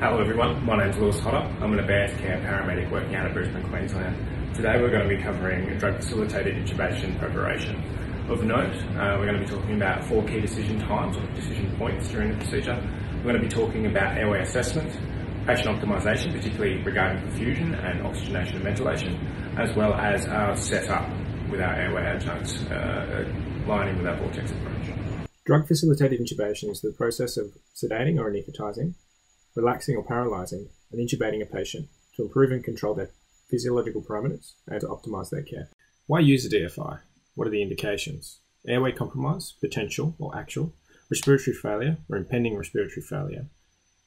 Hello everyone, my name is Lewis Hodder. I'm an advanced care paramedic working out of Brisbane, Queensland. Today we're going to be covering drug facilitated intubation preparation. Of note, uh, we're going to be talking about four key decision times or decision points during the procedure. We're going to be talking about airway assessment, patient optimisation, particularly regarding perfusion and oxygenation and ventilation, as well as our setup with our airway adjuncts, uh, lining with our vortex approach. Drug facilitated intubation is the process of sedating or anaesthetizing, relaxing or paralyzing, and intubating a patient to improve and control their physiological parameters and to optimize their care. Why use a DFI? What are the indications? Airway compromise, potential or actual, respiratory failure or impending respiratory failure.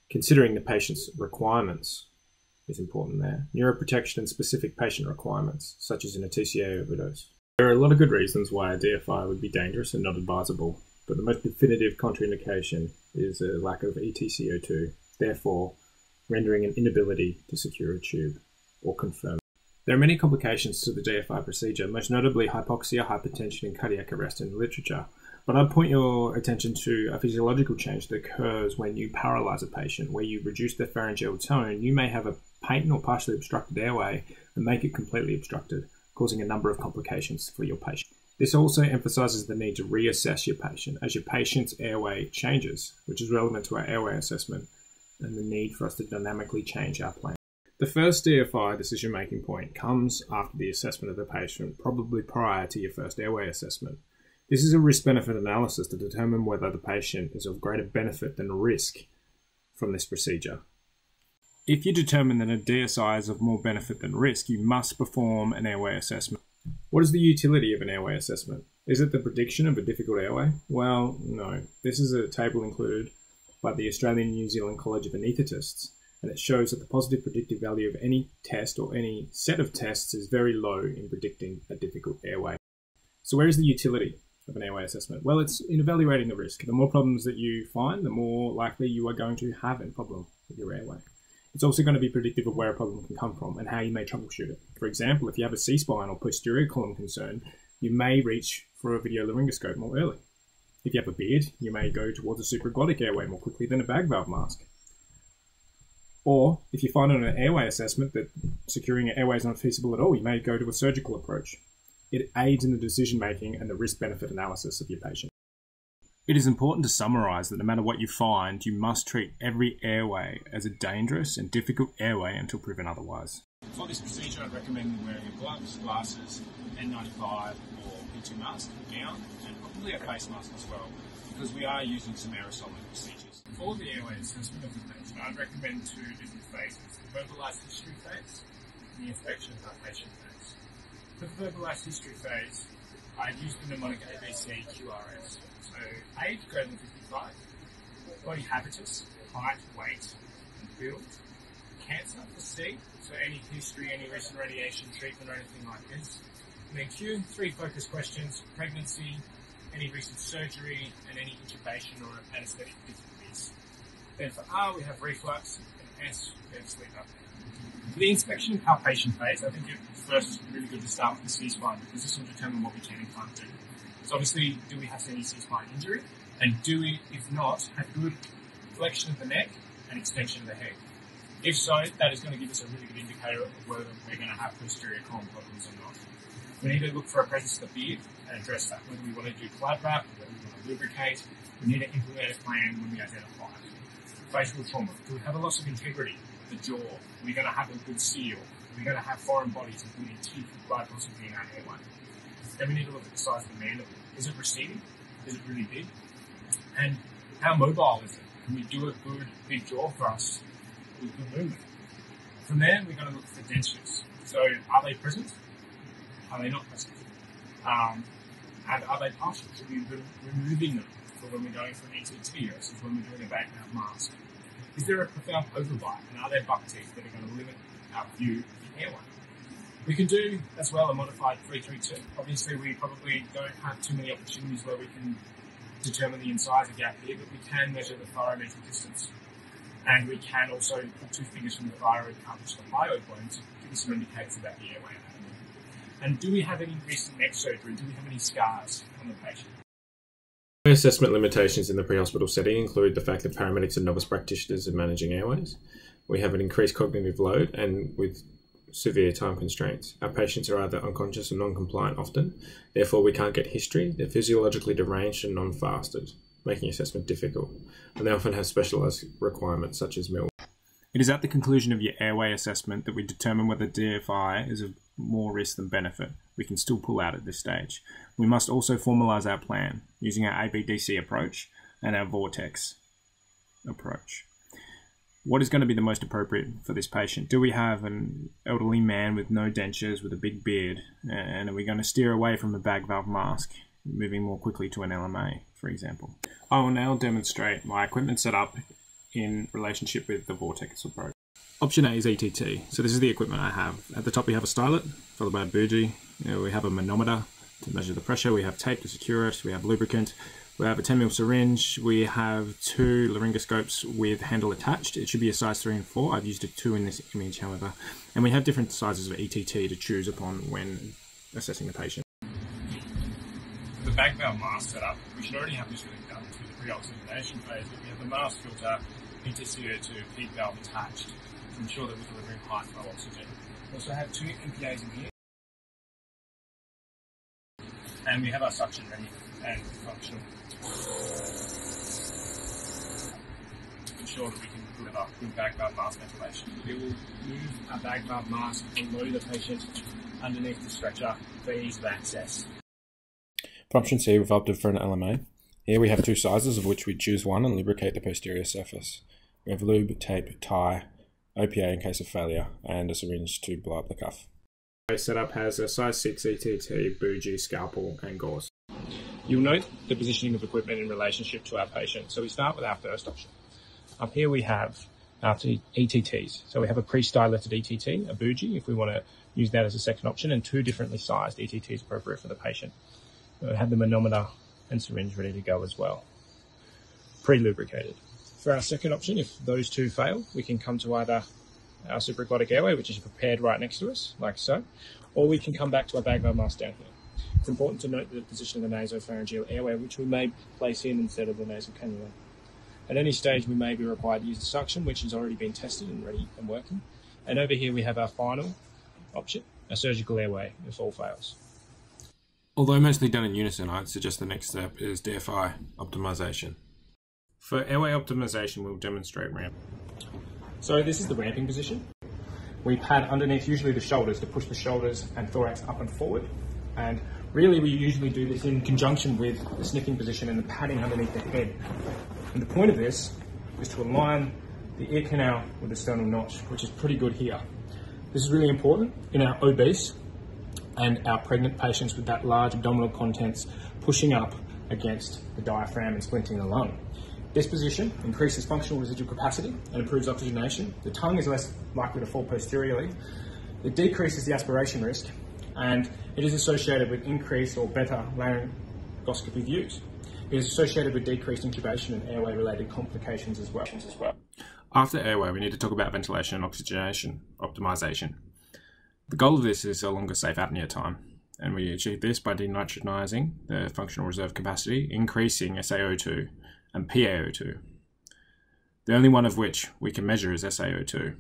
Considering the patient's requirements is important there. Neuroprotection and specific patient requirements, such as in a TCA overdose. There are a lot of good reasons why a DFI would be dangerous and not advisable, but the most definitive contraindication is a lack of ETCO2, therefore rendering an inability to secure a tube or confirm. There are many complications to the DFI procedure, most notably hypoxia, hypertension, and cardiac arrest in the literature. But I'd point your attention to a physiological change that occurs when you paralyze a patient, where you reduce the pharyngeal tone. You may have a patent or partially obstructed airway and make it completely obstructed, causing a number of complications for your patient. This also emphasizes the need to reassess your patient as your patient's airway changes, which is relevant to our airway assessment, and the need for us to dynamically change our plan. The first DFI decision making point comes after the assessment of the patient, probably prior to your first airway assessment. This is a risk benefit analysis to determine whether the patient is of greater benefit than risk from this procedure. If you determine that a DFI is of more benefit than risk, you must perform an airway assessment. What is the utility of an airway assessment? Is it the prediction of a difficult airway? Well, no. This is a table included by the Australian New Zealand College of Anaesthetists, and it shows that the positive predictive value of any test or any set of tests is very low in predicting a difficult airway. So, where is the utility of an airway assessment? Well, it's in evaluating the risk. The more problems that you find, the more likely you are going to have a problem with your airway. It's also going to be predictive of where a problem can come from and how you may troubleshoot it. For example, if you have a C-spine or posterior column concern, you may reach for a video laryngoscope more early. If you have a beard, you may go towards a supraglottic airway more quickly than a bag valve mask. Or if you find on an airway assessment that securing an airway is not feasible at all, you may go to a surgical approach. It aids in the decision making and the risk benefit analysis of your patient. It is important to summarise that no matter what you find, you must treat every airway as a dangerous and difficult airway until proven otherwise. For this procedure, I'd recommend wearing gloves, glasses, N95 or P2 mask, gown, and probably a face mask as well, because we are using some aerosol procedures. For the airway assessment of the I'd recommend two different phases, the verbalised history phase and the inspection of our patient phase. For the verbalised history phase, I've used the mnemonic ABC QRS. So age greater than 55, body habitus, height, weight, and build, cancer for C, so any history, any recent radiation treatment or anything like this. And then Q, three focus questions, pregnancy, any recent surgery, and any intubation or anesthetic difficulties. Then for R, we have reflux, and S, we have sleep apnea. For the inspection palpation phase, I think it's first really good to start with the C-spine because this will determine what we can and can't do. So obviously, do we have any C-spine injury? And do we, if not, have good flexion of the neck and extension of the head? If so, that is going to give us a really good indicator of whether we're going to have posterior column problems or not. We need to look for a presence of the beard and address that. Whether we want to do Glad wrap, whether we want to lubricate, we need to implement a plan when we identify it. Facial trauma. Do we have a loss of integrity? The jaw. Are we going to have a good seal? Are we going to have foreign bodies, including teeth blood possibly in our airway? Then we need to look at the size of the mandible. Is it receding? Is it really big? And how mobile is it? Can we do a good big jaw thrust with good movement? From there, we're going to look for dentures. So are they present? Are they not present? Um, and are they partial? Should we be removing them for when we're going for an ETT versus when we're doing a bag valve mask? Is there a profound overbite? And are there buck teeth that are going to limit our view of the airway? We can do as well a modified 332. Obviously, we probably don't have too many opportunities where we can determine the incisor gap here, but we can measure the thyromental distance. And we can also put two fingers from the thyroid cartilage to the hyoid bone to give us some indicators about the airway anatomy. And do we have any recent neck surgery? Do we have any scars on the patient? Assessment limitations in the pre-hospital setting include the fact that paramedics are novice practitioners in managing airways. We have an increased cognitive load and with severe time constraints. Our patients are either unconscious or non-compliant often, therefore we can't get history. They're physiologically deranged and non-fasted, making assessment difficult. And they often have specialised requirements such as meal. It is at the conclusion of your airway assessment that we determine whether DFI is of more risk than benefit. We can still pull out at this stage. We must also formalise our plan using our ABDC approach and our Vortex approach. What is going to be the most appropriate for this patient? Do we have an elderly man with no dentures with a big beard? And are we going to steer away from a bag valve mask, moving more quickly to an LMA, for example? I will now demonstrate my equipment setup in relationship with the Vortex approach. Option A is ETT. So this is the equipment I have. At the top we have a stylet, followed by a bougie. You know, we have a manometer to measure the pressure. We have tape to secure it. We have lubricant. We have a 10 ml syringe. We have two laryngoscopes with handle attached. It should be a size 3 and 4. I've used a 2 in this image, however. And we have different sizes of ETT to choose upon when assessing the patient. The bag valve mask setup, we should already have this really done through the pre-oxygenation phase, but we have the mask filter, ETCO2 PEEP valve attached to ensure that we're delivering high flow oxygen. We also have two NPAs in here. And we have our suction ready and functional ensure that we can deliver good bag valve mask ventilation. We will move our bag valve mask and below the patient underneath the stretcher for ease of access. For C, we've opted for an LMA. Here we have two sizes of which we choose one and lubricate the posterior surface. We have lube, tape, tie, OPA in case of failure, and a syringe to blow up the cuff. This setup has a size 6 ETT, bougie, scalpel, and gauze. You'll note the positioning of equipment in relationship to our patient. So we start with our first option. Up here we have our ETTs. So we have a pre-styleted ETT, a bougie, if we want to use that as a second option, and two differently sized ETTs appropriate for the patient. We have the manometer and syringe ready to go as well. Pre-lubricated. For our second option, if those two fail, we can come to either our supraglottic airway, which is prepared right next to us, like so, or we can come back to our bag valve mask down here. It's important to note the position of the nasopharyngeal airway, which we may place in instead of the nasal cannula. At any stage, we may be required to use the suction, which has already been tested and ready and working. And over here, we have our final option, a surgical airway, if all fails. Although mostly done in unison, I'd suggest the next step is DFI optimization. For airway optimization, we'll demonstrate ramp. So this is the ramping position. We pad underneath usually the shoulders to push the shoulders and thorax up and forward. And really we usually do this in conjunction with the sniffing position and the padding underneath the head. And the point of this is to align the ear canal with the sternal notch, which is pretty good here. This is really important in our obese and our pregnant patients with that large abdominal contents pushing up against the diaphragm and splinting the lung. This position increases functional residual capacity and improves oxygenation. The tongue is less likely to fall posteriorly. It decreases the aspiration risk and it is associated with increased or better laryngoscopy views. It is associated with decreased intubation and airway related complications. As well. After airway, we need to talk about ventilation and oxygenation optimization. The goal of this is a longer safe apnea time, and we achieve this by denitrogenizing the functional reserve capacity, increasing SaO2 and PaO2, the only one of which we can measure is SaO2.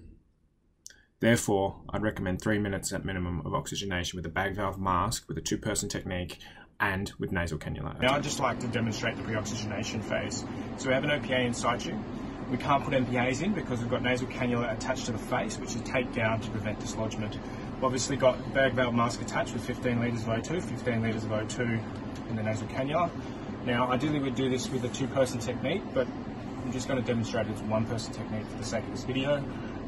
Therefore, I'd recommend three minutes at minimum of oxygenation with a bag valve mask with a two person technique and with nasal cannula. Now I'd just like to demonstrate the pre-oxygenation phase. So we have an OPA in situ. We can't put NPAs in because we've got nasal cannula attached to the face, which is taped down to prevent dislodgement. We've obviously got bag valve mask attached with 15 litres of O2, 15 litres of O2 in the nasal cannula. Now, ideally we'd do this with a two-person technique, but I'm just going to demonstrate it's a one-person technique for the sake of this video.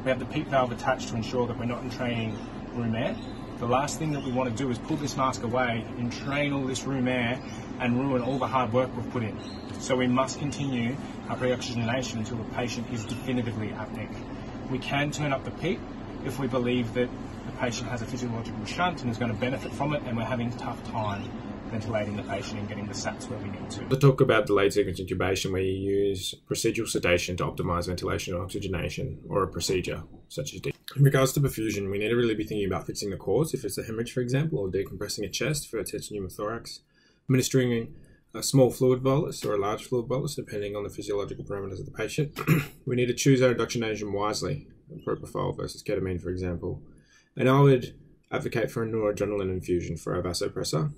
We have the PEEP valve attached to ensure that we're not entraining room air. The last thing that we want to do is pull this mask away, entrain all this room air, and ruin all the hard work we've put in. So we must continue our pre-oxygenation until the patient is definitively apneic. We can turn up the PEEP if we believe that the patient has a physiological shunt and is going to benefit from it and we're having a tough time ventilating the patient and getting the SATs where we need to. To talk about delayed sequence intubation, where you use procedural sedation to optimize ventilation and oxygenation, or a procedure such as deep. In regards to perfusion, we need to really be thinking about fixing the cause, if it's a hemorrhage, for example, or decompressing a chest for a tension pneumothorax, administering a small fluid bolus or a large fluid bolus, depending on the physiological parameters of the patient. we need to choose our induction agent wisely, propofol versus ketamine, for example. And I would advocate for a noradrenaline infusion for our vasopressor.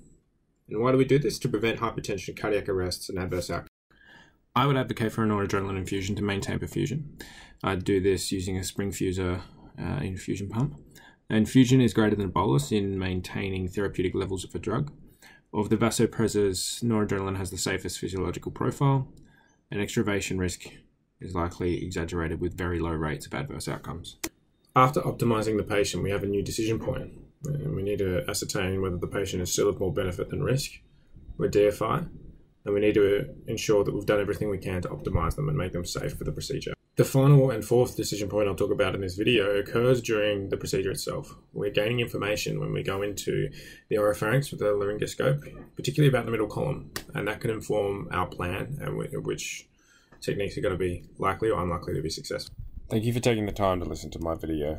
And why do we do this? To prevent hypotension, cardiac arrests, and adverse outcomes. I would advocate for a noradrenaline infusion to maintain perfusion. I'd do this using a Springfusor uh, infusion pump. Infusion is greater than bolus in maintaining therapeutic levels of a drug. Of the vasopressors, noradrenaline has the safest physiological profile, and extravasation risk is likely exaggerated with very low rates of adverse outcomes. After optimizing the patient, we have a new decision point. And we need to ascertain whether the patient is still of more benefit than risk. We're DFI, and we need to ensure that we've done everything we can to optimize them and make them safe for the procedure. The final and fourth decision point I'll talk about in this video occurs during the procedure itself. We're gaining information when we go into the oropharynx with the laryngoscope, particularly about the middle column, and that can inform our plan and which techniques are going to be likely or unlikely to be successful. Thank you for taking the time to listen to my video.